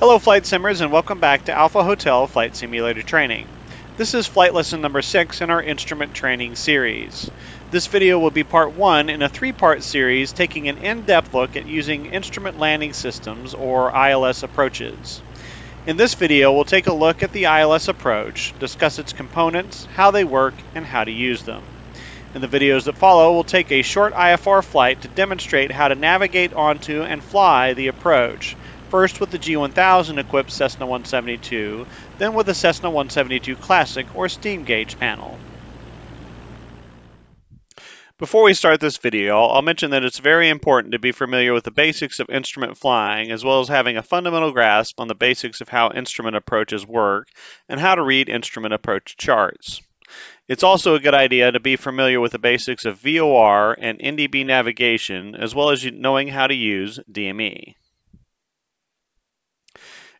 Hello Flight Simmers and welcome back to Alpha Hotel Flight Simulator Training. This is flight lesson number 6 in our instrument training series. This video will be part 1 in a three-part series taking an in-depth look at using instrument landing systems or ILS approaches. In this video we'll take a look at the ILS approach, discuss its components, how they work, and how to use them. In the videos that follow, we'll take a short IFR flight to demonstrate how to navigate onto and fly the approach, first with the G1000 equipped Cessna 172, then with the Cessna 172 Classic or steam gauge panel. Before we start this video, I'll mention that it's very important to be familiar with the basics of instrument flying, as well as having a fundamental grasp on the basics of how instrument approaches work and how to read instrument approach charts. It's also a good idea to be familiar with the basics of VOR and NDB navigation, as well as knowing how to use DME.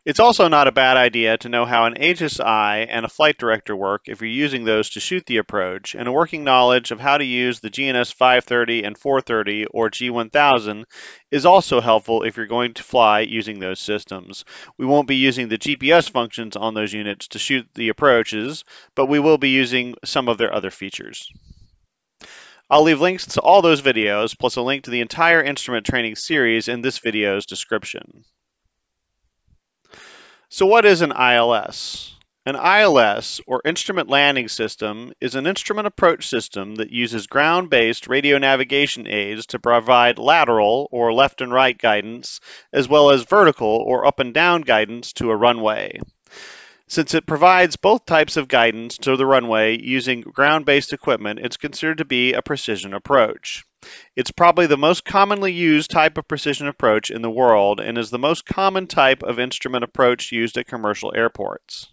It's also not a bad idea to know how an HSI and a flight director work if you're using those to shoot the approach, and a working knowledge of how to use the GNS 530 and 430 or G1000 is also helpful if you're going to fly using those systems. We won't be using the GPS functions on those units to shoot the approaches, but we will be using some of their other features. I'll leave links to all those videos, plus a link to the entire instrument training series in this video's description. So what is an ILS? An ILS, or Instrument Landing System, is an instrument approach system that uses ground-based radio navigation aids to provide lateral, or left and right guidance, as well as vertical, or up and down guidance to a runway. Since it provides both types of guidance to the runway using ground-based equipment, it's considered to be a precision approach. It's probably the most commonly used type of precision approach in the world and is the most common type of instrument approach used at commercial airports.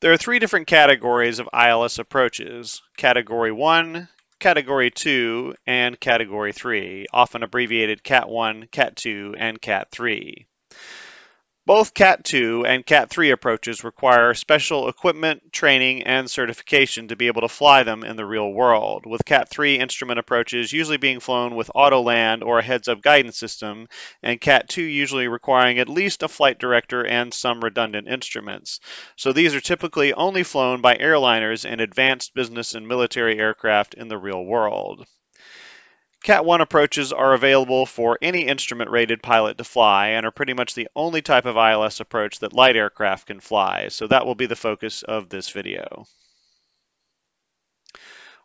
There are three different categories of ILS approaches, Category 1, Category 2, and Category 3, often abbreviated CAT 1, CAT 2, and CAT 3. Both Cat 2 and Cat 3 approaches require special equipment, training, and certification to be able to fly them in the real world, with Cat 3 instrument approaches usually being flown with auto land or a heads up guidance system, and Cat 2 usually requiring at least a flight director and some redundant instruments. So these are typically only flown by airliners and advanced business and military aircraft in the real world. Cat 1 approaches are available for any instrument rated pilot to fly and are pretty much the only type of ILS approach that light aircraft can fly, so that will be the focus of this video.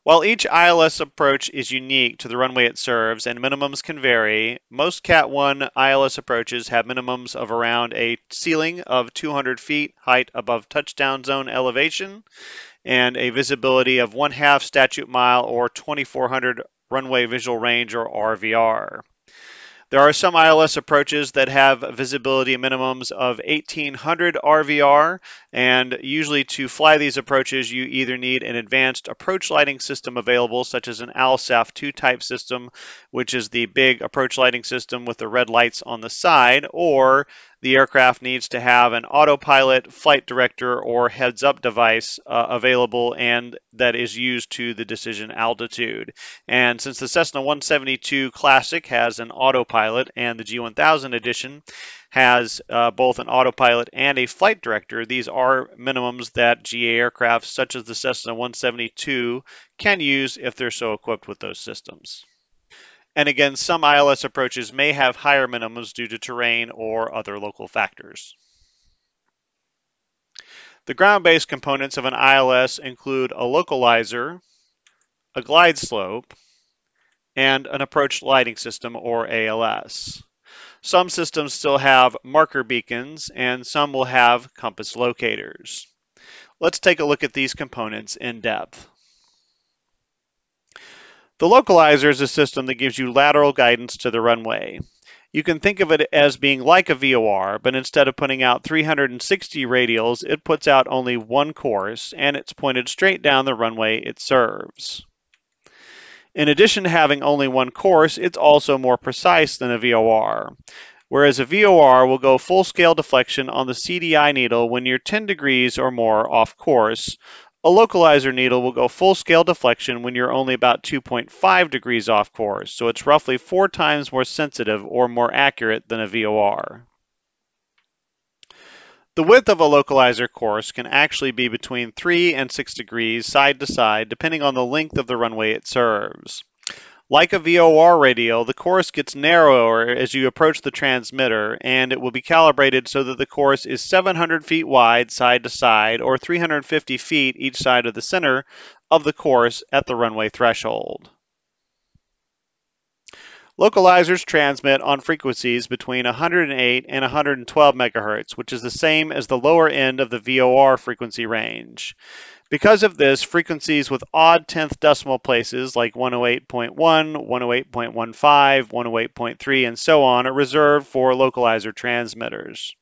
While each ILS approach is unique to the runway it serves and minimums can vary, most Cat 1 ILS approaches have minimums of around a ceiling of 200 feet height above touchdown zone elevation and a visibility of one half statute mile or 2400 runway visual range or RVR. There are some ILS approaches that have visibility minimums of 1800 RVR, and usually to fly these approaches, you either need an advanced approach lighting system available, such as an ALSF 2 type system, which is the big approach lighting system with the red lights on the side, or the aircraft needs to have an autopilot flight director or heads up device uh, available and that is used to the decision altitude. And since the Cessna 172 Classic has an autopilot and the G1000 edition has uh, both an autopilot and a flight director, these are minimums that GA aircraft such as the Cessna 172 can use if they're so equipped with those systems. And again, some ILS approaches may have higher minimums due to terrain or other local factors. The ground-based components of an ILS include a localizer, a glide slope, and an approach lighting system or ALS. Some systems still have marker beacons and some will have compass locators. Let's take a look at these components in depth. The localizer is a system that gives you lateral guidance to the runway. You can think of it as being like a VOR, but instead of putting out 360 radials, it puts out only one course, and it's pointed straight down the runway it serves. In addition to having only one course, it's also more precise than a VOR. Whereas a VOR will go full scale deflection on the CDI needle when you're 10 degrees or more off course, a localizer needle will go full scale deflection when you're only about 2.5 degrees off course, so it's roughly four times more sensitive or more accurate than a VOR. The width of a localizer course can actually be between 3 and 6 degrees side to side depending on the length of the runway it serves. Like a VOR radio, the course gets narrower as you approach the transmitter, and it will be calibrated so that the course is 700 feet wide side to side or 350 feet each side of the center of the course at the runway threshold. Localizers transmit on frequencies between 108 and 112 MHz, which is the same as the lower end of the VOR frequency range. Because of this, frequencies with odd tenth decimal places like 108.1, 108.15, 108.3, and so on are reserved for localizer transmitters.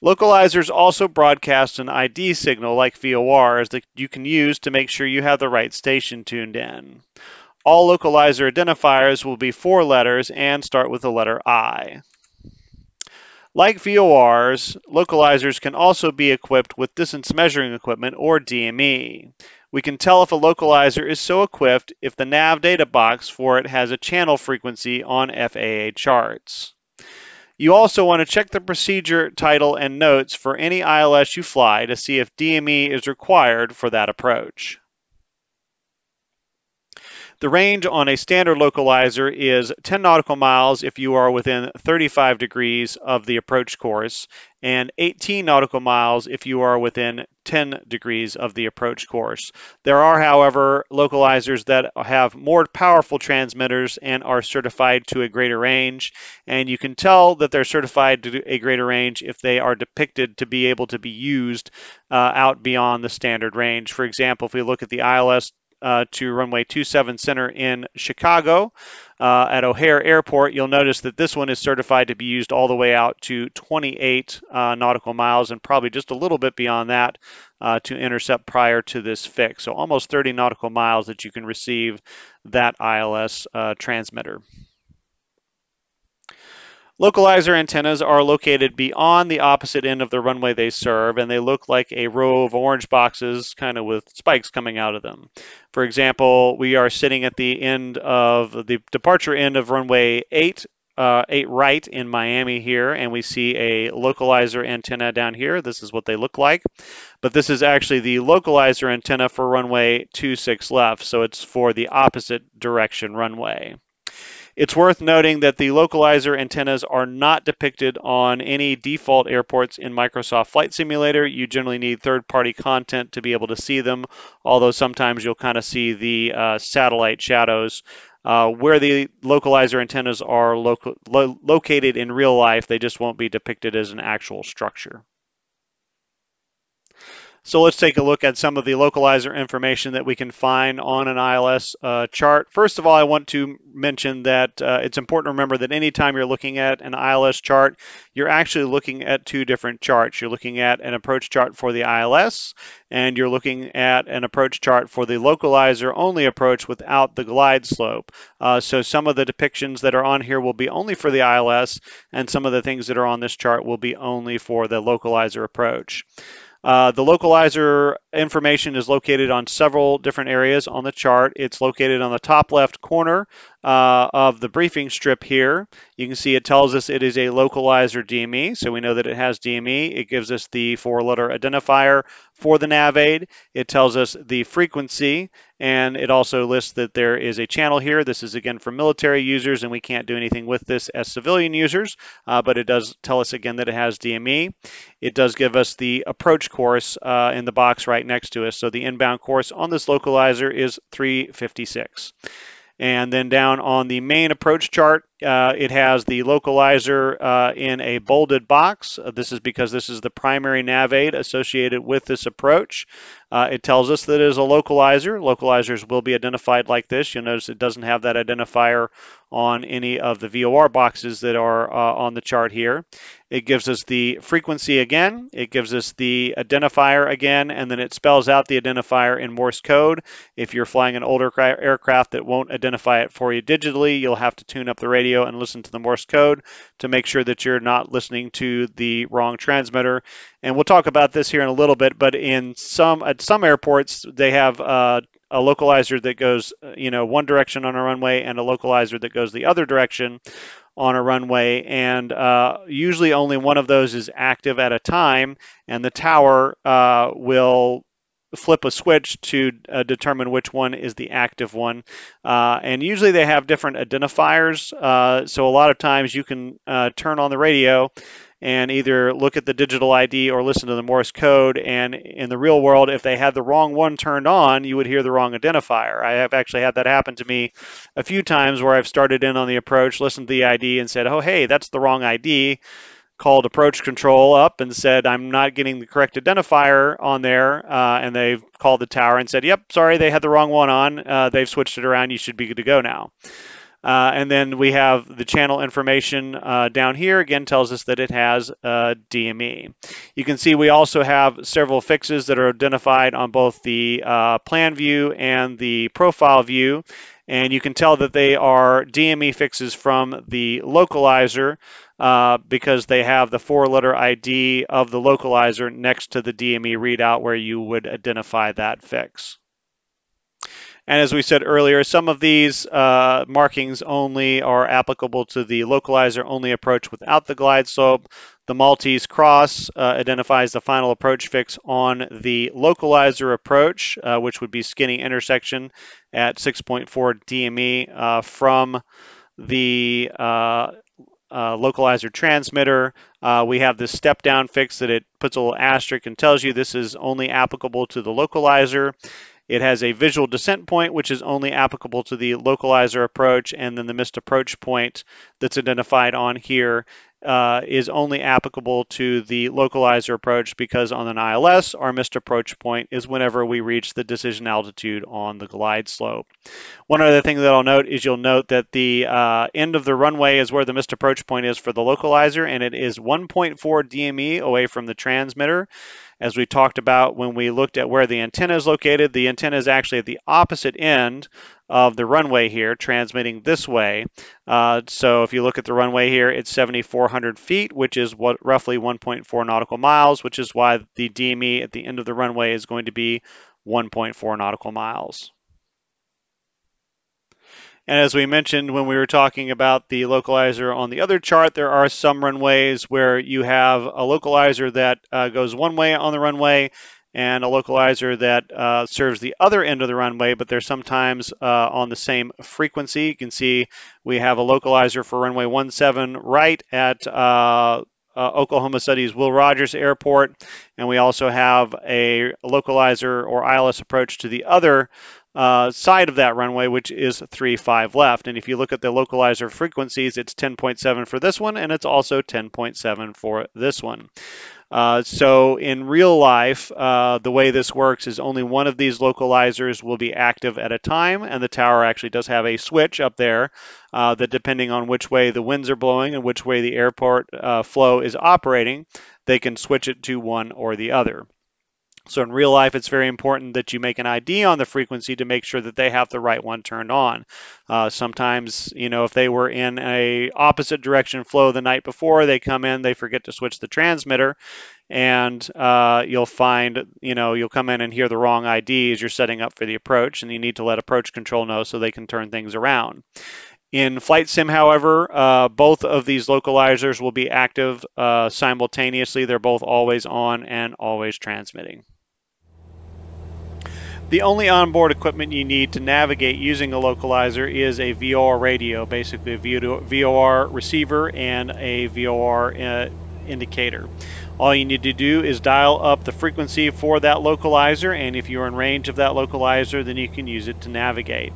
Localizers also broadcast an ID signal like VORs that you can use to make sure you have the right station tuned in. All localizer identifiers will be four letters and start with the letter I. Like VORs, localizers can also be equipped with distance measuring equipment or DME. We can tell if a localizer is so equipped if the nav data box for it has a channel frequency on FAA charts. You also want to check the procedure title and notes for any ILS you fly to see if DME is required for that approach. The range on a standard localizer is 10 nautical miles if you are within 35 degrees of the approach course, and 18 nautical miles if you are within 10 degrees of the approach course. There are, however, localizers that have more powerful transmitters and are certified to a greater range, and you can tell that they're certified to a greater range if they are depicted to be able to be used uh, out beyond the standard range. For example, if we look at the ILS uh, to runway 27 center in Chicago uh, at O'Hare Airport, you'll notice that this one is certified to be used all the way out to 28 uh, nautical miles and probably just a little bit beyond that uh, to intercept prior to this fix. So almost 30 nautical miles that you can receive that ILS uh, transmitter. Localizer antennas are located beyond the opposite end of the runway they serve, and they look like a row of orange boxes, kind of with spikes coming out of them. For example, we are sitting at the end of the departure end of runway 8, uh, 8 right in Miami here, and we see a localizer antenna down here. This is what they look like. But this is actually the localizer antenna for runway 26 left, so it's for the opposite direction runway. It's worth noting that the localizer antennas are not depicted on any default airports in Microsoft Flight Simulator. You generally need third-party content to be able to see them, although sometimes you'll kind of see the uh, satellite shadows. Uh, where the localizer antennas are lo located in real life, they just won't be depicted as an actual structure. So let's take a look at some of the localizer information that we can find on an ILS uh, chart. First of all, I want to mention that uh, it's important to remember that anytime you're looking at an ILS chart, you're actually looking at two different charts. You're looking at an approach chart for the ILS, and you're looking at an approach chart for the localizer only approach without the glide slope. Uh, so some of the depictions that are on here will be only for the ILS, and some of the things that are on this chart will be only for the localizer approach. Uh, the localizer information is located on several different areas on the chart. It's located on the top left corner uh, of the briefing strip here. You can see it tells us it is a localizer DME, so we know that it has DME. It gives us the four-letter identifier for the nav aid. It tells us the frequency, and it also lists that there is a channel here. This is again for military users, and we can't do anything with this as civilian users, uh, but it does tell us again that it has DME. It does give us the approach course uh, in the box right next to us. So the inbound course on this localizer is 356. And then down on the main approach chart, uh, it has the localizer uh, in a bolded box. Uh, this is because this is the primary nav aid associated with this approach. Uh, it tells us that it is a localizer. Localizers will be identified like this. You'll notice it doesn't have that identifier on any of the VOR boxes that are uh, on the chart here. It gives us the frequency again, it gives us the identifier again, and then it spells out the identifier in Morse code. If you're flying an older aircraft that won't identify it for you digitally, you'll have to tune up the radio and listen to the Morse code to make sure that you're not listening to the wrong transmitter. And we'll talk about this here in a little bit, but in some at some airports they have uh, a localizer that goes, you know, one direction on a runway and a localizer that goes the other direction on a runway, and uh, usually only one of those is active at a time, and the tower uh, will flip a switch to uh, determine which one is the active one. Uh, and usually they have different identifiers, uh, so a lot of times you can uh, turn on the radio and either look at the digital ID or listen to the Morse code. And in the real world, if they had the wrong one turned on, you would hear the wrong identifier. I have actually had that happen to me a few times where I've started in on the approach, listened to the ID, and said, oh, hey, that's the wrong ID. Called approach control up and said, I'm not getting the correct identifier on there. Uh, and they've called the tower and said, yep, sorry, they had the wrong one on. Uh, they've switched it around. You should be good to go now. Uh, and then we have the channel information uh, down here, again tells us that it has uh, DME. You can see we also have several fixes that are identified on both the uh, plan view and the profile view. And you can tell that they are DME fixes from the localizer uh, because they have the four letter ID of the localizer next to the DME readout where you would identify that fix. And as we said earlier, some of these uh, markings only are applicable to the localizer only approach without the glide slope. The Maltese cross uh, identifies the final approach fix on the localizer approach, uh, which would be skinny intersection at 6.4 DME uh, from the uh, uh, localizer transmitter. Uh, we have this step down fix that it puts a little asterisk and tells you this is only applicable to the localizer. It has a visual descent point, which is only applicable to the localizer approach, and then the missed approach point that's identified on here uh, is only applicable to the localizer approach because on an ILS, our missed approach point is whenever we reach the decision altitude on the glide slope. One other thing that I'll note is you'll note that the uh, end of the runway is where the missed approach point is for the localizer, and it is 1.4 DME away from the transmitter. As we talked about when we looked at where the antenna is located, the antenna is actually at the opposite end of the runway here, transmitting this way. Uh, so if you look at the runway here, it's 7,400 feet, which is what roughly 1.4 nautical miles, which is why the DME at the end of the runway is going to be 1.4 nautical miles. And as we mentioned when we were talking about the localizer on the other chart, there are some runways where you have a localizer that uh, goes one way on the runway and a localizer that uh, serves the other end of the runway, but they're sometimes uh, on the same frequency. You can see we have a localizer for runway 17 right at uh, uh, Oklahoma City's Will Rogers Airport, and we also have a localizer or ILS approach to the other uh, side of that runway, which is 3.5 left. And if you look at the localizer frequencies, it's 10.7 for this one, and it's also 10.7 for this one. Uh, so in real life, uh, the way this works is only one of these localizers will be active at a time, and the tower actually does have a switch up there uh, that depending on which way the winds are blowing and which way the airport uh, flow is operating, they can switch it to one or the other. So in real life, it's very important that you make an ID on the frequency to make sure that they have the right one turned on. Uh, sometimes, you know, if they were in a opposite direction flow the night before, they come in, they forget to switch the transmitter, and uh, you'll find, you know, you'll come in and hear the wrong ID as you're setting up for the approach, and you need to let approach control know so they can turn things around. In Flight Sim, however, uh, both of these localizers will be active uh, simultaneously. They're both always on and always transmitting. The only onboard equipment you need to navigate using a localizer is a VOR radio, basically a VOR receiver and a VOR uh, indicator. All you need to do is dial up the frequency for that localizer, and if you're in range of that localizer, then you can use it to navigate.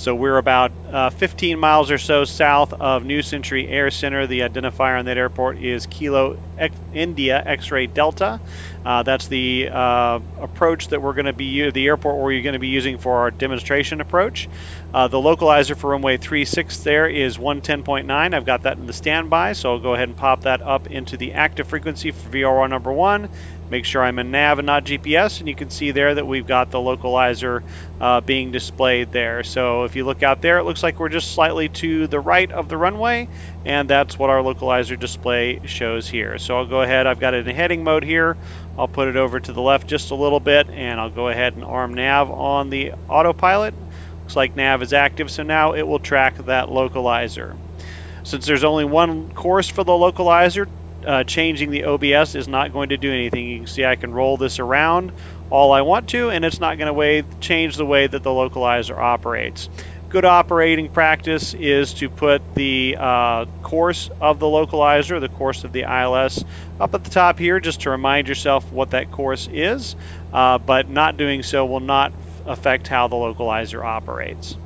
So we're about uh, 15 miles or so south of New Century Air Center. The identifier on that airport is Kilo X India X-Ray Delta. Uh, that's the uh, approach that we're going to be the airport you're going to be using for our demonstration approach. Uh, the localizer for runway 36 there is 110.9. I've got that in the standby, so I'll go ahead and pop that up into the active frequency for VOR number one make sure I'm in nav and not GPS, and you can see there that we've got the localizer uh, being displayed there. So if you look out there, it looks like we're just slightly to the right of the runway, and that's what our localizer display shows here. So I'll go ahead, I've got it in heading mode here. I'll put it over to the left just a little bit, and I'll go ahead and arm nav on the autopilot. Looks like nav is active, so now it will track that localizer. Since there's only one course for the localizer, uh, changing the OBS is not going to do anything. You can see I can roll this around all I want to, and it's not going to change the way that the localizer operates. Good operating practice is to put the uh, course of the localizer, the course of the ILS, up at the top here just to remind yourself what that course is, uh, but not doing so will not affect how the localizer operates.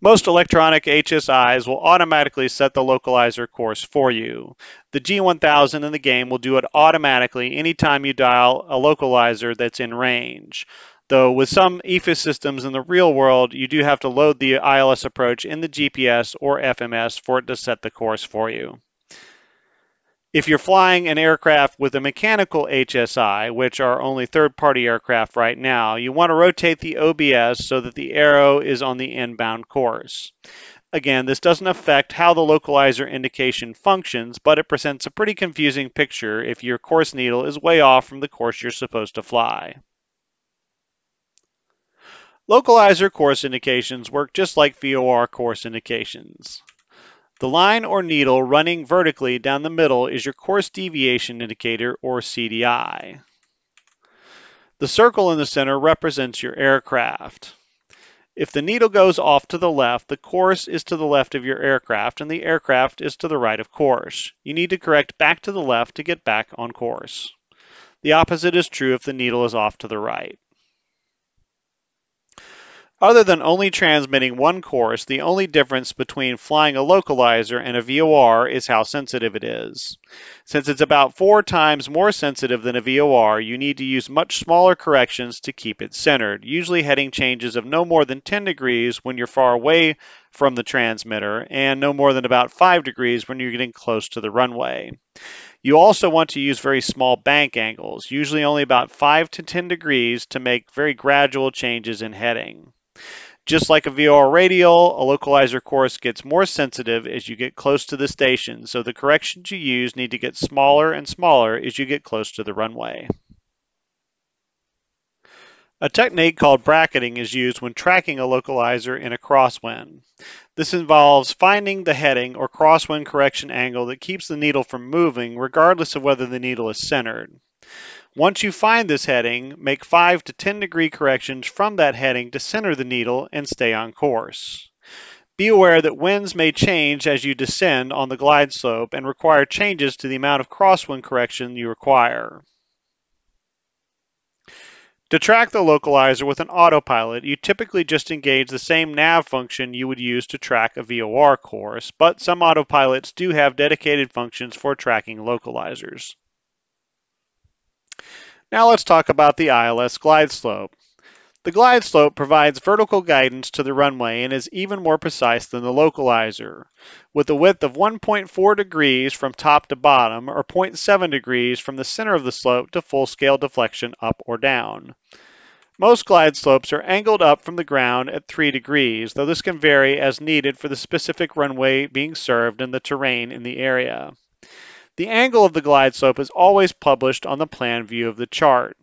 Most electronic HSIs will automatically set the localizer course for you. The G1000 in the game will do it automatically anytime you dial a localizer that's in range. Though with some EFIS systems in the real world, you do have to load the ILS approach in the GPS or FMS for it to set the course for you. If you're flying an aircraft with a mechanical HSI, which are only third-party aircraft right now, you want to rotate the OBS so that the arrow is on the inbound course. Again, this doesn't affect how the localizer indication functions, but it presents a pretty confusing picture if your course needle is way off from the course you're supposed to fly. Localizer course indications work just like VOR course indications. The line or needle running vertically down the middle is your course deviation indicator or CDI. The circle in the center represents your aircraft. If the needle goes off to the left, the course is to the left of your aircraft and the aircraft is to the right of course. You need to correct back to the left to get back on course. The opposite is true if the needle is off to the right. Other than only transmitting one course, the only difference between flying a localizer and a VOR is how sensitive it is. Since it's about four times more sensitive than a VOR, you need to use much smaller corrections to keep it centered, usually heading changes of no more than 10 degrees when you're far away from the transmitter, and no more than about 5 degrees when you're getting close to the runway. You also want to use very small bank angles, usually only about 5 to 10 degrees to make very gradual changes in heading. Just like a VOR radial, a localizer course gets more sensitive as you get close to the station, so the corrections you use need to get smaller and smaller as you get close to the runway. A technique called bracketing is used when tracking a localizer in a crosswind. This involves finding the heading or crosswind correction angle that keeps the needle from moving regardless of whether the needle is centered. Once you find this heading, make 5 to 10 degree corrections from that heading to center the needle and stay on course. Be aware that winds may change as you descend on the glide slope and require changes to the amount of crosswind correction you require. To track the localizer with an autopilot, you typically just engage the same nav function you would use to track a VOR course, but some autopilots do have dedicated functions for tracking localizers. Now let's talk about the ILS glide slope. The glide slope provides vertical guidance to the runway and is even more precise than the localizer, with a width of 1.4 degrees from top to bottom or 0.7 degrees from the center of the slope to full-scale deflection up or down. Most glide slopes are angled up from the ground at 3 degrees, though this can vary as needed for the specific runway being served and the terrain in the area. The angle of the glide slope is always published on the plan view of the chart.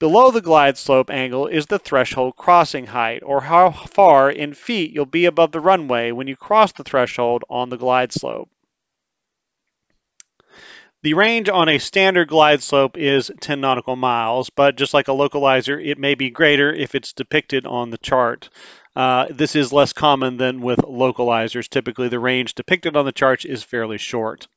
Below the glide slope angle is the threshold crossing height, or how far in feet you'll be above the runway when you cross the threshold on the glide slope. The range on a standard glide slope is 10 nautical miles, but just like a localizer, it may be greater if it's depicted on the chart. Uh, this is less common than with localizers. Typically, the range depicted on the charts is fairly short.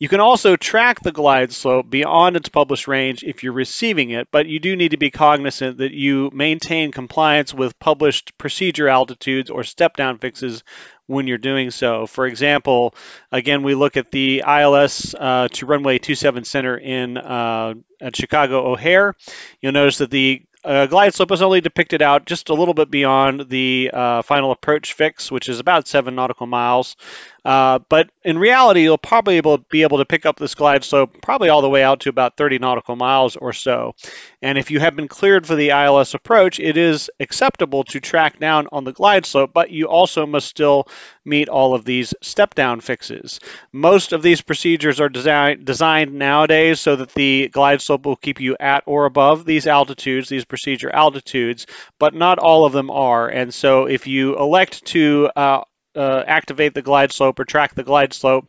You can also track the glide slope beyond its published range if you're receiving it, but you do need to be cognizant that you maintain compliance with published procedure altitudes or step down fixes when you're doing so. For example, again, we look at the ILS uh, to runway 27 center in uh, at Chicago O'Hare. You'll notice that the uh, glide slope is only depicted out just a little bit beyond the uh, final approach fix, which is about seven nautical miles. Uh, but in reality, you'll probably able, be able to pick up this glide slope probably all the way out to about 30 nautical miles or so. And if you have been cleared for the ILS approach, it is acceptable to track down on the glide slope, but you also must still meet all of these step down fixes. Most of these procedures are design, designed nowadays so that the glide slope will keep you at or above these altitudes, these procedure altitudes, but not all of them are. And so if you elect to uh, uh, activate the glide slope or track the glide slope.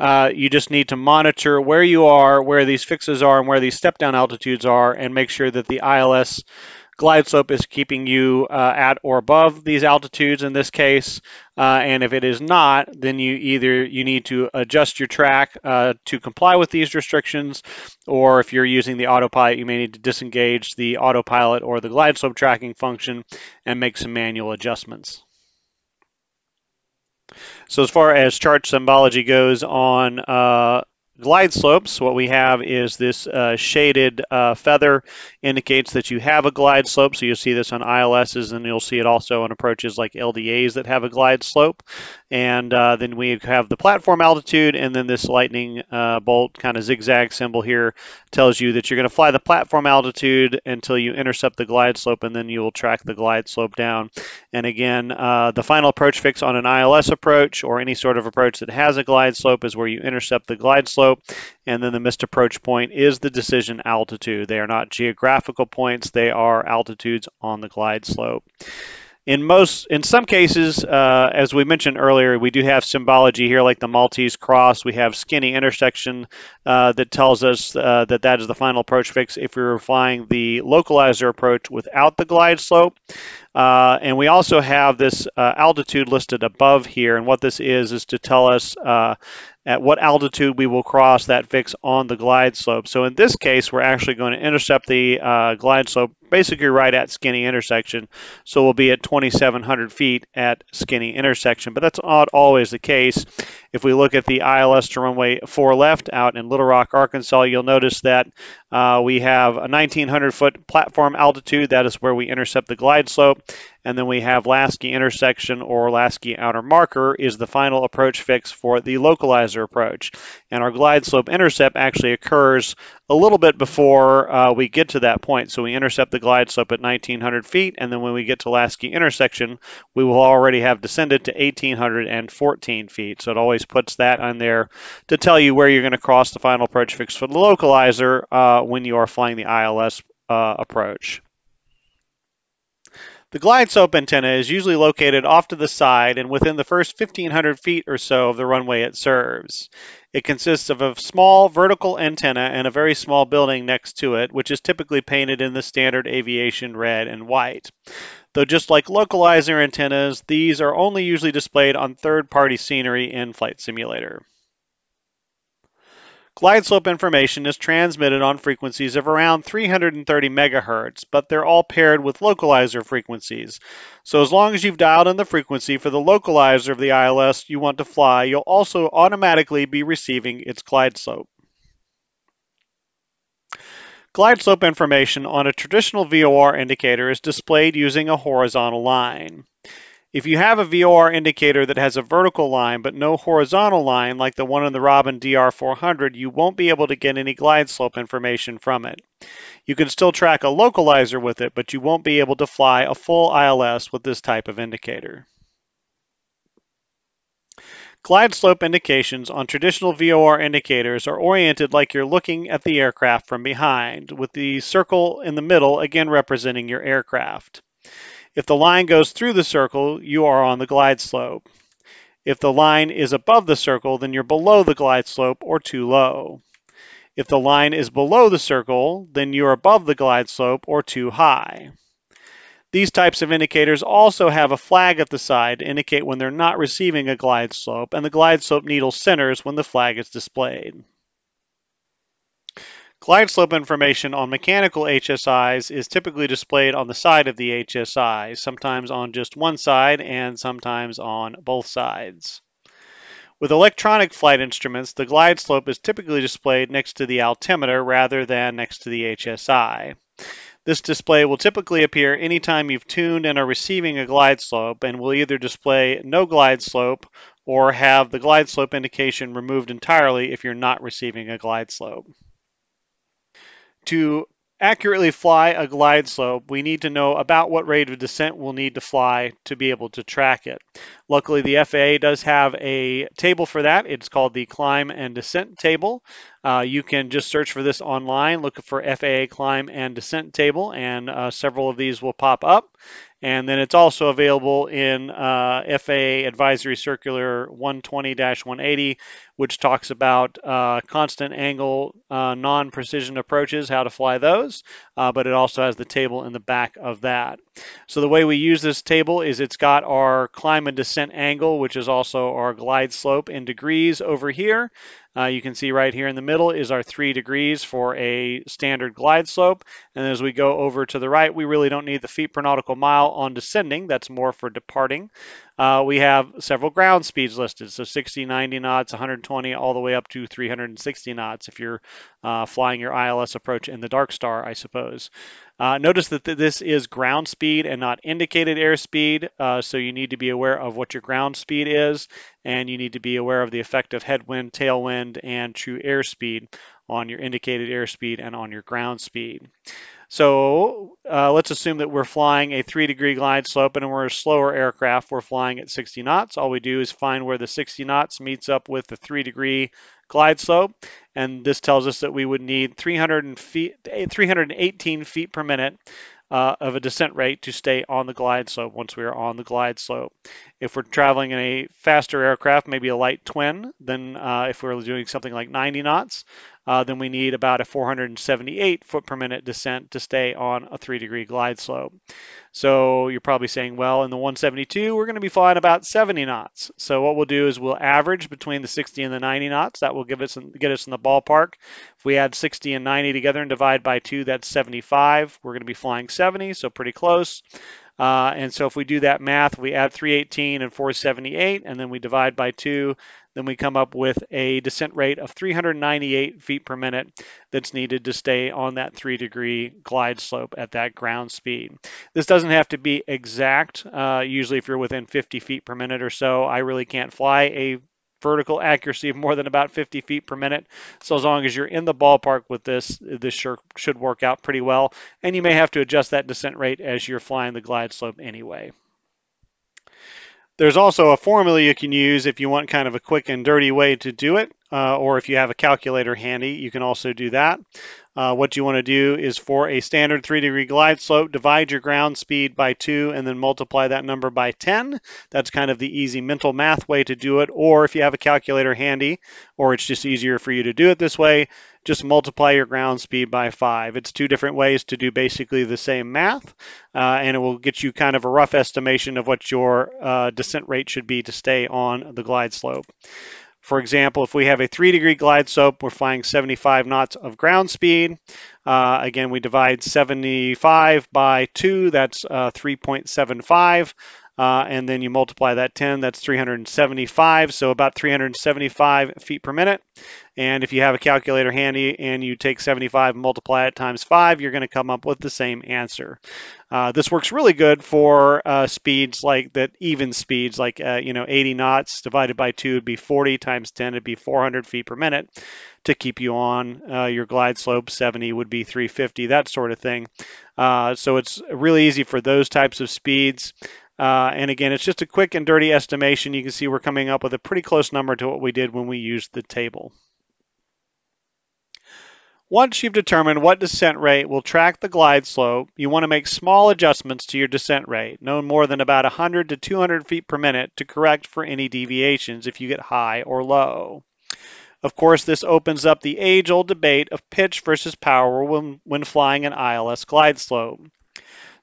Uh, you just need to monitor where you are, where these fixes are, and where these step down altitudes are, and make sure that the ILS glide slope is keeping you uh, at or above these altitudes in this case. Uh, and if it is not, then you either you need to adjust your track uh, to comply with these restrictions, or if you're using the autopilot, you may need to disengage the autopilot or the glide slope tracking function and make some manual adjustments. So as far as chart symbology goes on uh, glide slopes, what we have is this uh, shaded uh, feather indicates that you have a glide slope. So you'll see this on ILSs and you'll see it also on approaches like LDAs that have a glide slope. And uh, then we have the platform altitude and then this lightning uh, bolt kind of zigzag symbol here tells you that you're going to fly the platform altitude until you intercept the glide slope and then you will track the glide slope down. And again, uh, the final approach fix on an ILS approach or any sort of approach that has a glide slope is where you intercept the glide slope and then the missed approach point is the decision altitude. They are not geographical points, they are altitudes on the glide slope. In most, in some cases, uh, as we mentioned earlier, we do have symbology here, like the Maltese cross. We have skinny intersection uh, that tells us uh, that that is the final approach fix if we were flying the localizer approach without the glide slope. Uh, and we also have this uh, altitude listed above here. And what this is, is to tell us uh, at what altitude we will cross that fix on the glide slope. So in this case, we're actually going to intercept the uh, glide slope basically right at Skinny intersection. So we'll be at 2,700 feet at Skinny intersection, but that's not always the case. If we look at the ILS to runway 4 left out in Little Rock, Arkansas, you'll notice that uh, we have a 1,900 foot platform altitude. That is where we intercept the glide slope. And then we have Lasky intersection or Lasky outer marker is the final approach fix for the localizer approach. And our glide slope intercept actually occurs a little bit before uh, we get to that point. So we intercept the glide slope at 1900 feet. And then when we get to Lasky intersection, we will already have descended to 1814 feet. So it always puts that on there to tell you where you're going to cross the final approach fix for the localizer uh, when you are flying the ILS uh, approach. The glide slope antenna is usually located off to the side and within the first 1500 feet or so of the runway it serves. It consists of a small vertical antenna and a very small building next to it, which is typically painted in the standard aviation red and white. Though just like localizer antennas, these are only usually displayed on third-party scenery in Flight Simulator. Glide slope information is transmitted on frequencies of around 330 megahertz, but they're all paired with localizer frequencies. So as long as you've dialed in the frequency for the localizer of the ILS you want to fly, you'll also automatically be receiving its glide slope. Glide slope information on a traditional VOR indicator is displayed using a horizontal line. If you have a VOR indicator that has a vertical line but no horizontal line like the one in the Robin DR400, you won't be able to get any glide slope information from it. You can still track a localizer with it, but you won't be able to fly a full ILS with this type of indicator. Glide slope indications on traditional VOR indicators are oriented like you're looking at the aircraft from behind, with the circle in the middle again representing your aircraft. If the line goes through the circle, you are on the glide slope. If the line is above the circle, then you're below the glide slope or too low. If the line is below the circle, then you're above the glide slope or too high. These types of indicators also have a flag at the side to indicate when they're not receiving a glide slope, and the glide slope needle centers when the flag is displayed. Glide slope information on mechanical HSIs is typically displayed on the side of the HSI, sometimes on just one side and sometimes on both sides. With electronic flight instruments, the glide slope is typically displayed next to the altimeter rather than next to the HSI. This display will typically appear anytime you've tuned and are receiving a glide slope and will either display no glide slope or have the glide slope indication removed entirely if you're not receiving a glide slope. To accurately fly a glide slope, we need to know about what rate of descent we'll need to fly to be able to track it. Luckily, the FAA does have a table for that. It's called the Climb and Descent Table. Uh, you can just search for this online, look for FAA Climb and Descent Table, and uh, several of these will pop up. And then it's also available in uh, FAA Advisory Circular 120-180, which talks about uh, constant angle uh, non-precision approaches, how to fly those, uh, but it also has the table in the back of that. So the way we use this table is it's got our climb and descent angle, which is also our glide slope in degrees over here. Uh, you can see right here in the middle is our three degrees for a standard glide slope. And as we go over to the right, we really don't need the feet per nautical mile on descending. That's more for departing. Uh, we have several ground speeds listed, so 60, 90 knots, 120, all the way up to 360 knots if you're uh, flying your ILS approach in the Darkstar, I suppose. Uh, notice that th this is ground speed and not indicated airspeed, uh, so you need to be aware of what your ground speed is, and you need to be aware of the effect of headwind, tailwind, and true airspeed on your indicated airspeed and on your ground speed. So uh, let's assume that we're flying a three degree glide slope and we're a slower aircraft. We're flying at 60 knots. All we do is find where the 60 knots meets up with the three degree glide slope. And this tells us that we would need 300 feet, 318 feet per minute uh, of a descent rate to stay on the glide slope once we are on the glide slope. If we're traveling in a faster aircraft, maybe a light twin, then uh, if we're doing something like 90 knots, uh, then we need about a 478 foot per minute descent to stay on a three degree glide slope. So you're probably saying, well, in the 172, we're going to be flying about 70 knots. So what we'll do is we'll average between the 60 and the 90 knots. That will give us get us in the ballpark. If we add 60 and 90 together and divide by 2, that's 75. We're going to be flying 70, so pretty close. Uh, and so if we do that math, we add 318 and 478, and then we divide by 2, then we come up with a descent rate of 398 feet per minute that's needed to stay on that three degree glide slope at that ground speed. This doesn't have to be exact. Uh, usually if you're within 50 feet per minute or so, I really can't fly a vertical accuracy of more than about 50 feet per minute. So as long as you're in the ballpark with this, this sure should work out pretty well. And you may have to adjust that descent rate as you're flying the glide slope anyway. There's also a formula you can use if you want kind of a quick and dirty way to do it, uh, or if you have a calculator handy, you can also do that. Uh, what you want to do is for a standard three degree glide slope, divide your ground speed by two and then multiply that number by 10. That's kind of the easy mental math way to do it. Or if you have a calculator handy, or it's just easier for you to do it this way, just multiply your ground speed by five. It's two different ways to do basically the same math, uh, and it will get you kind of a rough estimation of what your uh, descent rate should be to stay on the glide slope. For example, if we have a three degree glide slope, we're flying 75 knots of ground speed. Uh, again, we divide 75 by 2, that's uh, 3.75. Uh, and then you multiply that 10, that's 375, so about 375 feet per minute. And if you have a calculator handy and you take 75 and multiply it times 5, you're going to come up with the same answer. Uh, this works really good for uh, speeds like that, even speeds like, uh, you know, 80 knots divided by 2 would be 40 times 10 would be 400 feet per minute to keep you on uh, your glide slope. 70 would be 350, that sort of thing. Uh, so it's really easy for those types of speeds. Uh, and again, it's just a quick and dirty estimation. You can see we're coming up with a pretty close number to what we did when we used the table. Once you've determined what descent rate will track the glide slope, you want to make small adjustments to your descent rate, no more than about 100 to 200 feet per minute to correct for any deviations if you get high or low. Of course, this opens up the age-old debate of pitch versus power when, when flying an ILS glide slope.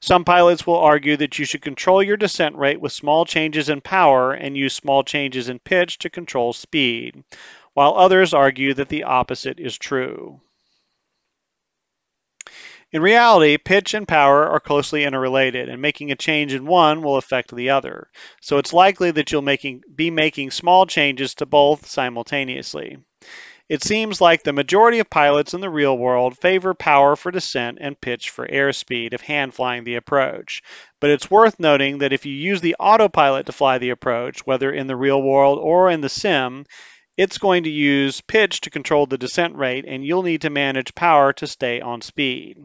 Some pilots will argue that you should control your descent rate with small changes in power and use small changes in pitch to control speed, while others argue that the opposite is true. In reality, pitch and power are closely interrelated, and making a change in one will affect the other. So it's likely that you'll making, be making small changes to both simultaneously. It seems like the majority of pilots in the real world favor power for descent and pitch for airspeed if hand flying the approach. But it's worth noting that if you use the autopilot to fly the approach, whether in the real world or in the sim, it's going to use pitch to control the descent rate, and you'll need to manage power to stay on speed.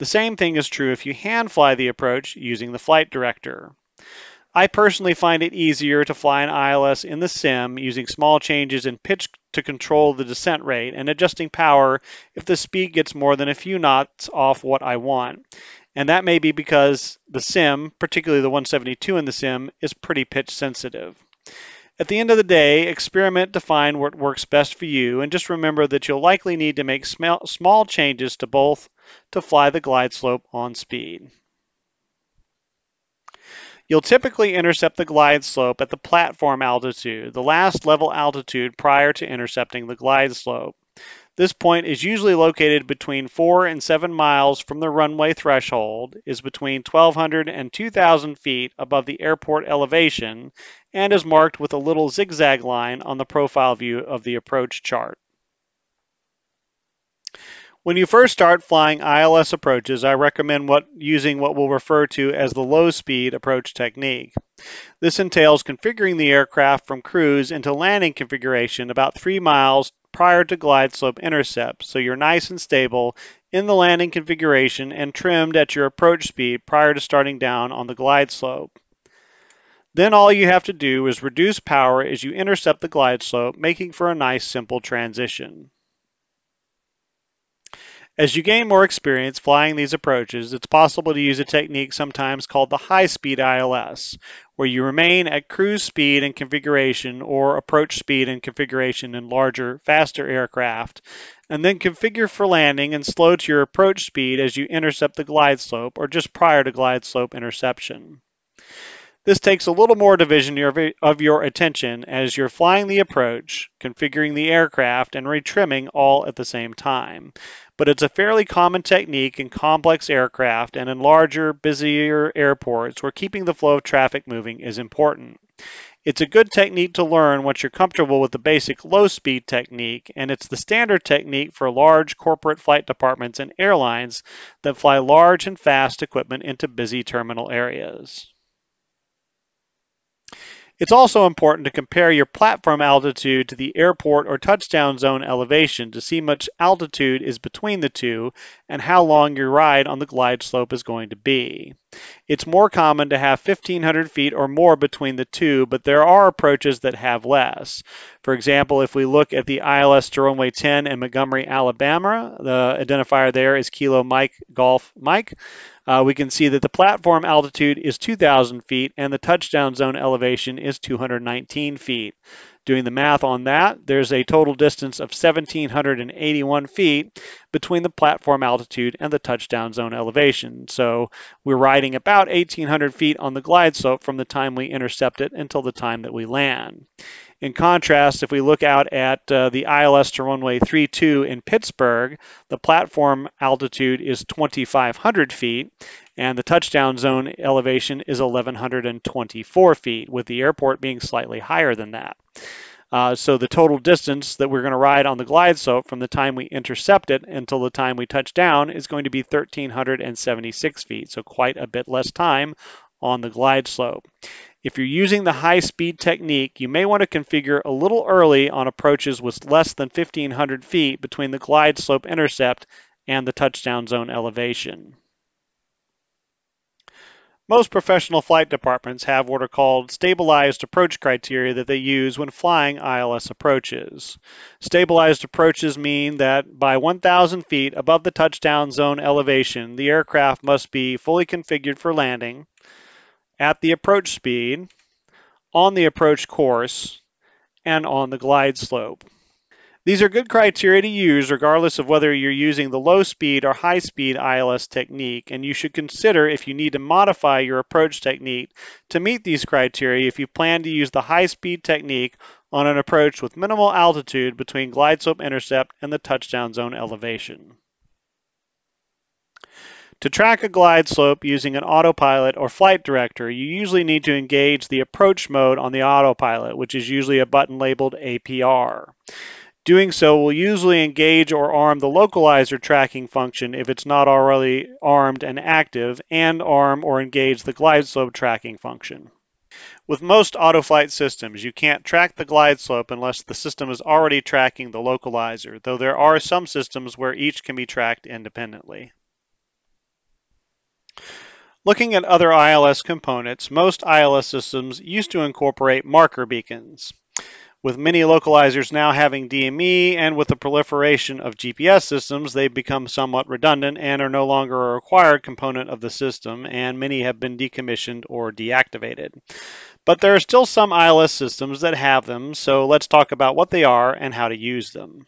The same thing is true if you hand fly the approach using the flight director. I personally find it easier to fly an ILS in the sim using small changes in pitch to control the descent rate and adjusting power if the speed gets more than a few knots off what I want. And that may be because the sim, particularly the 172 in the sim, is pretty pitch sensitive. At the end of the day, experiment to find what works best for you and just remember that you'll likely need to make small changes to both to fly the glide slope on speed. You'll typically intercept the glide slope at the platform altitude, the last level altitude prior to intercepting the glide slope. This point is usually located between 4 and 7 miles from the runway threshold, is between 1,200 and 2,000 feet above the airport elevation, and is marked with a little zigzag line on the profile view of the approach chart. When you first start flying ILS approaches, I recommend what, using what we'll refer to as the low-speed approach technique. This entails configuring the aircraft from cruise into landing configuration about three miles prior to glide slope intercept, so you're nice and stable in the landing configuration and trimmed at your approach speed prior to starting down on the glide slope. Then all you have to do is reduce power as you intercept the glide slope, making for a nice simple transition. As you gain more experience flying these approaches, it's possible to use a technique sometimes called the high-speed ILS, where you remain at cruise speed and configuration or approach speed and configuration in larger, faster aircraft, and then configure for landing and slow to your approach speed as you intercept the glide slope or just prior to glide slope interception. This takes a little more division of your attention as you're flying the approach, configuring the aircraft, and retrimming all at the same time. But it's a fairly common technique in complex aircraft and in larger, busier airports where keeping the flow of traffic moving is important. It's a good technique to learn once you're comfortable with the basic low speed technique, and it's the standard technique for large corporate flight departments and airlines that fly large and fast equipment into busy terminal areas. It's also important to compare your platform altitude to the airport or touchdown zone elevation to see much altitude is between the two and how long your ride on the glide slope is going to be. It's more common to have 1,500 feet or more between the two, but there are approaches that have less. For example, if we look at the ILS to runway 10 in Montgomery, Alabama, the identifier there is Kilo Mike Golf Mike uh, we can see that the platform altitude is 2,000 feet and the touchdown zone elevation is 219 feet. Doing the math on that, there's a total distance of 1,781 feet between the platform altitude and the touchdown zone elevation. So we're riding about 1,800 feet on the glide slope from the time we intercept it until the time that we land. In contrast, if we look out at uh, the ILS to runway 32 in Pittsburgh, the platform altitude is 2,500 feet and the touchdown zone elevation is 1,124 feet, with the airport being slightly higher than that. Uh, so the total distance that we're going to ride on the glide slope from the time we intercept it until the time we touch down is going to be 1,376 feet, so quite a bit less time on the glide slope. If you're using the high speed technique, you may want to configure a little early on approaches with less than 1500 feet between the glide slope intercept and the touchdown zone elevation. Most professional flight departments have what are called stabilized approach criteria that they use when flying ILS approaches. Stabilized approaches mean that by 1,000 feet above the touchdown zone elevation, the aircraft must be fully configured for landing, at the approach speed, on the approach course, and on the glide slope. These are good criteria to use regardless of whether you're using the low speed or high speed ILS technique, and you should consider if you need to modify your approach technique to meet these criteria if you plan to use the high speed technique on an approach with minimal altitude between glide slope intercept and the touchdown zone elevation. To track a glide slope using an autopilot or flight director, you usually need to engage the approach mode on the autopilot, which is usually a button labeled APR. Doing so will usually engage or arm the localizer tracking function if it's not already armed and active, and arm or engage the glide slope tracking function. With most autoflight systems, you can't track the glide slope unless the system is already tracking the localizer, though there are some systems where each can be tracked independently. Looking at other ILS components, most ILS systems used to incorporate marker beacons. With many localizers now having DME and with the proliferation of GPS systems, they've become somewhat redundant and are no longer a required component of the system, and many have been decommissioned or deactivated. But there are still some ILS systems that have them, so let's talk about what they are and how to use them.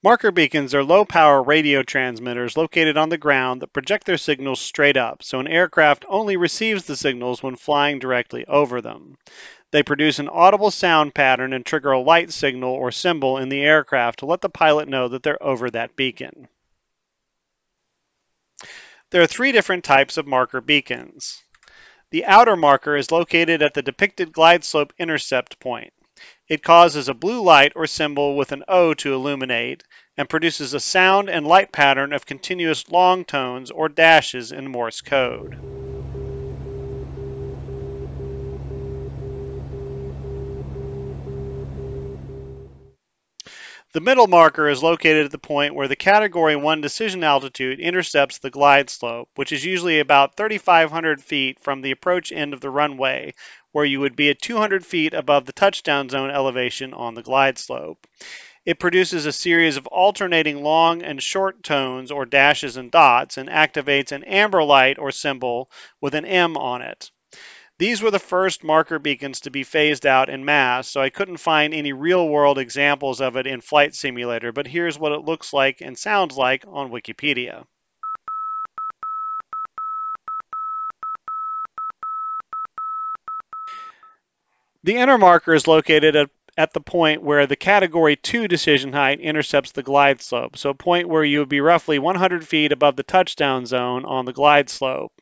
Marker beacons are low-power radio transmitters located on the ground that project their signals straight up, so an aircraft only receives the signals when flying directly over them. They produce an audible sound pattern and trigger a light signal or symbol in the aircraft to let the pilot know that they're over that beacon. There are three different types of marker beacons. The outer marker is located at the depicted glide slope intercept point. It causes a blue light or symbol with an O to illuminate and produces a sound and light pattern of continuous long tones or dashes in Morse code. The middle marker is located at the point where the Category 1 decision altitude intercepts the glide slope, which is usually about 3,500 feet from the approach end of the runway, where you would be at 200 feet above the touchdown zone elevation on the glide slope. It produces a series of alternating long and short tones or dashes and dots and activates an amber light or symbol with an M on it. These were the first marker beacons to be phased out in mass, so I couldn't find any real-world examples of it in Flight Simulator, but here's what it looks like and sounds like on Wikipedia. The inner marker is located at, at the point where the Category 2 decision height intercepts the glide slope, so a point where you would be roughly 100 feet above the touchdown zone on the glide slope.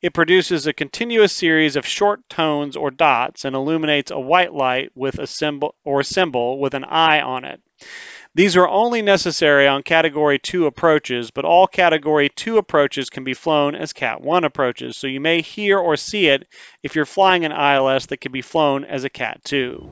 It produces a continuous series of short tones or dots and illuminates a white light with a symbol or symbol with an I on it. These are only necessary on Category 2 approaches, but all Category 2 approaches can be flown as Cat 1 approaches, so you may hear or see it if you're flying an ILS that can be flown as a Cat 2.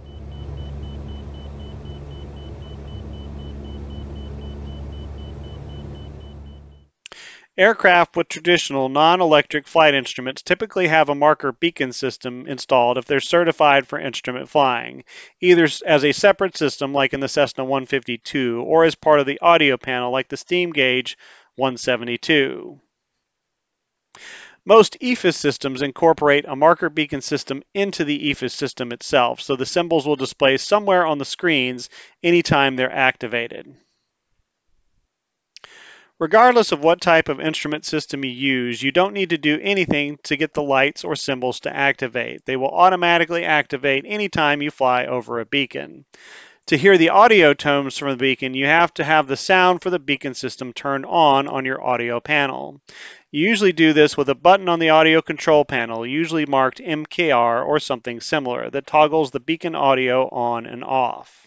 Aircraft with traditional non-electric flight instruments typically have a marker beacon system installed if they're certified for instrument flying, either as a separate system like in the Cessna 152 or as part of the audio panel like the Steam Gauge 172. Most EFIS systems incorporate a marker beacon system into the EFIS system itself, so the symbols will display somewhere on the screens anytime they're activated. Regardless of what type of instrument system you use, you don't need to do anything to get the lights or symbols to activate. They will automatically activate anytime you fly over a beacon. To hear the audio tones from the beacon, you have to have the sound for the beacon system turned on on your audio panel. You usually do this with a button on the audio control panel, usually marked MKR or something similar, that toggles the beacon audio on and off.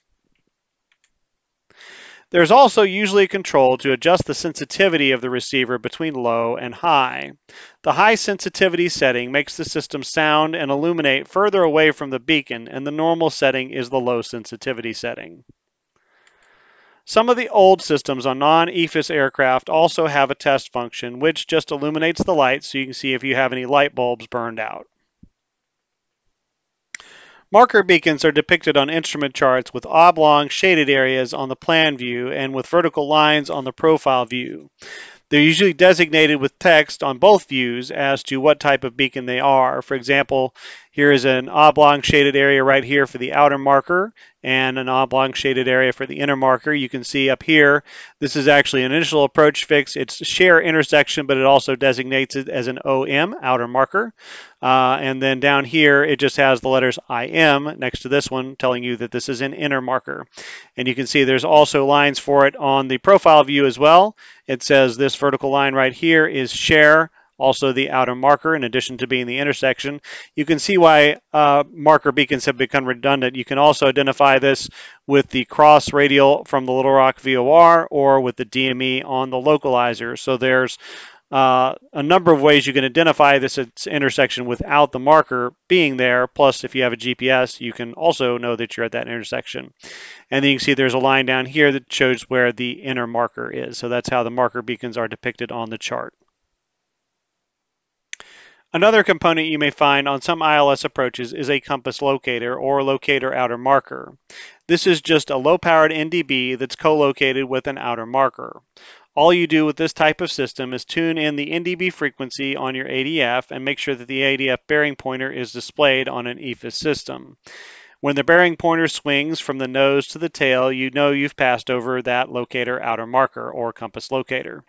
There's also usually a control to adjust the sensitivity of the receiver between low and high. The high sensitivity setting makes the system sound and illuminate further away from the beacon, and the normal setting is the low sensitivity setting. Some of the old systems on non-EFIS aircraft also have a test function, which just illuminates the light so you can see if you have any light bulbs burned out. Marker beacons are depicted on instrument charts with oblong shaded areas on the plan view and with vertical lines on the profile view. They're usually designated with text on both views as to what type of beacon they are. For example, here is an oblong shaded area right here for the outer marker and an oblong shaded area for the inner marker. You can see up here, this is actually an initial approach fix. It's share intersection, but it also designates it as an OM, outer marker. Uh, and then down here, it just has the letters IM next to this one, telling you that this is an inner marker. And you can see there's also lines for it on the profile view as well. It says this vertical line right here is share also the outer marker, in addition to being the intersection. You can see why uh, marker beacons have become redundant. You can also identify this with the cross radial from the Little Rock VOR or with the DME on the localizer. So there's uh, a number of ways you can identify this intersection without the marker being there. Plus, if you have a GPS, you can also know that you're at that intersection. And then you can see there's a line down here that shows where the inner marker is. So that's how the marker beacons are depicted on the chart. Another component you may find on some ILS approaches is a compass locator or locator outer marker. This is just a low-powered NDB that's co-located with an outer marker. All you do with this type of system is tune in the NDB frequency on your ADF and make sure that the ADF bearing pointer is displayed on an EFIS system. When the bearing pointer swings from the nose to the tail, you know you've passed over that locator outer marker or compass locator.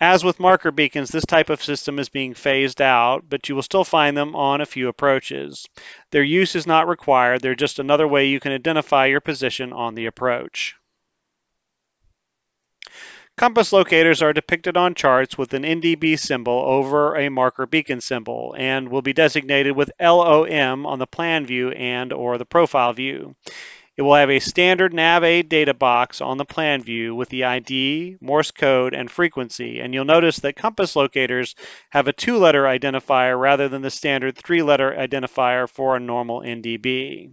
As with marker beacons, this type of system is being phased out, but you will still find them on a few approaches. Their use is not required, they're just another way you can identify your position on the approach. Compass locators are depicted on charts with an NDB symbol over a marker beacon symbol and will be designated with LOM on the plan view and or the profile view. It will have a standard NavAid data box on the plan view with the ID, Morse code, and frequency, and you'll notice that compass locators have a two-letter identifier rather than the standard three-letter identifier for a normal NDB.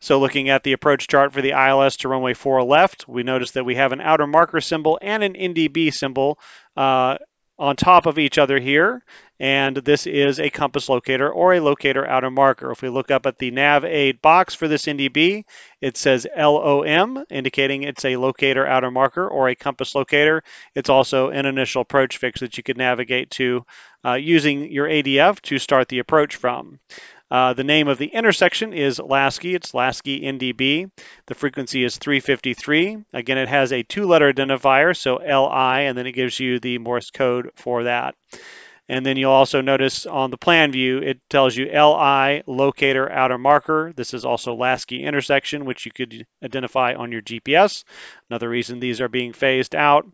So looking at the approach chart for the ILS to runway 4 left, we notice that we have an outer marker symbol and an NDB symbol uh, on top of each other here. And this is a compass locator or a locator outer marker. If we look up at the nav aid box for this NDB, it says LOM, indicating it's a locator outer marker or a compass locator. It's also an initial approach fix that you could navigate to uh, using your ADF to start the approach from. Uh, the name of the intersection is Lasky. It's Lasky NDB. The frequency is 353. Again, it has a two-letter identifier, so LI, and then it gives you the Morse code for that. And then you'll also notice on the plan view, it tells you LI locator outer marker. This is also Lasky intersection, which you could identify on your GPS. Another reason these are being phased out.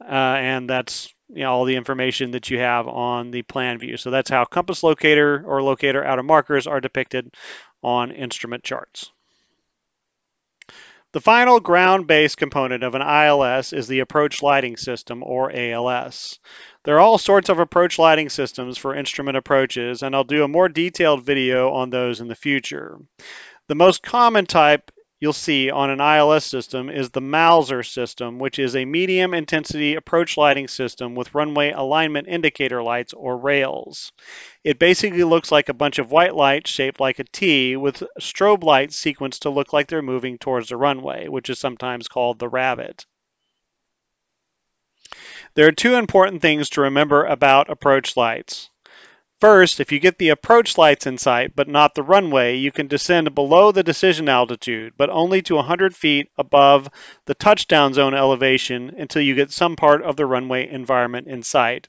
Uh, and that's you know, all the information that you have on the plan view. So that's how compass locator or locator outer markers are depicted on instrument charts. The final ground-based component of an ILS is the approach lighting system or ALS. There are all sorts of approach lighting systems for instrument approaches and I'll do a more detailed video on those in the future. The most common type you'll see on an ILS system is the MALSR system, which is a medium intensity approach lighting system with runway alignment indicator lights or rails. It basically looks like a bunch of white lights shaped like a T with strobe lights sequenced to look like they're moving towards the runway, which is sometimes called the rabbit. There are two important things to remember about approach lights. First, if you get the approach lights in sight, but not the runway, you can descend below the decision altitude, but only to 100 feet above the touchdown zone elevation until you get some part of the runway environment in sight.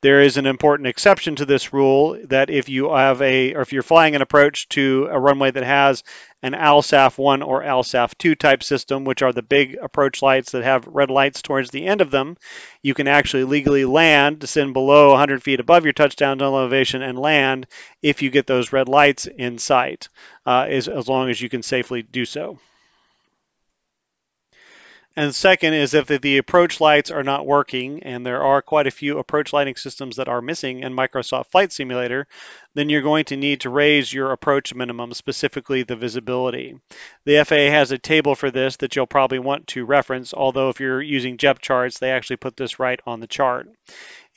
There is an important exception to this rule that if you have a, or if you're flying an approach to a runway that has an ALSF 1 or ALSF 2 type system, which are the big approach lights that have red lights towards the end of them, you can actually legally land, descend below 100 feet above your touchdown elevation and land if you get those red lights in sight, uh, as, as long as you can safely do so. And second is if the approach lights are not working, and there are quite a few approach lighting systems that are missing in Microsoft Flight Simulator, then you're going to need to raise your approach minimum, specifically the visibility. The FAA has a table for this that you'll probably want to reference, although if you're using JEP charts, they actually put this right on the chart.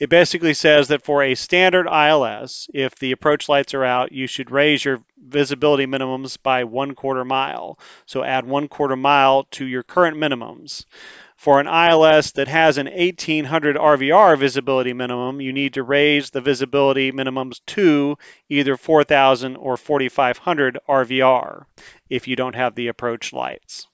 It basically says that for a standard ILS, if the approach lights are out, you should raise your visibility minimums by one quarter mile. So add one quarter mile to your current minimums. For an ILS that has an 1800 RVR visibility minimum, you need to raise the visibility minimums to either 4000 or 4500 RVR if you don't have the approach lights.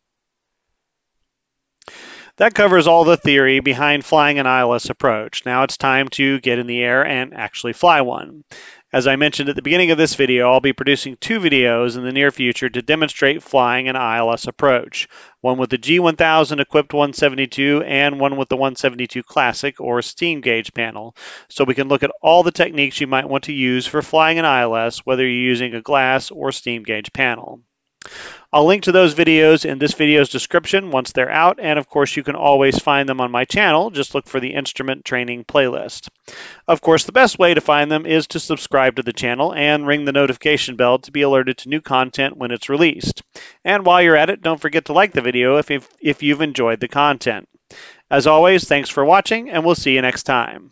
That covers all the theory behind flying an ILS approach. Now it's time to get in the air and actually fly one. As I mentioned at the beginning of this video, I'll be producing two videos in the near future to demonstrate flying an ILS approach, one with the G1000 equipped 172 and one with the 172 Classic or steam gauge panel, so we can look at all the techniques you might want to use for flying an ILS, whether you're using a glass or steam gauge panel. I'll link to those videos in this video's description once they're out, and of course you can always find them on my channel. Just look for the instrument training playlist. Of course, the best way to find them is to subscribe to the channel and ring the notification bell to be alerted to new content when it's released. And while you're at it, don't forget to like the video if, if, if you've enjoyed the content. As always, thanks for watching, and we'll see you next time.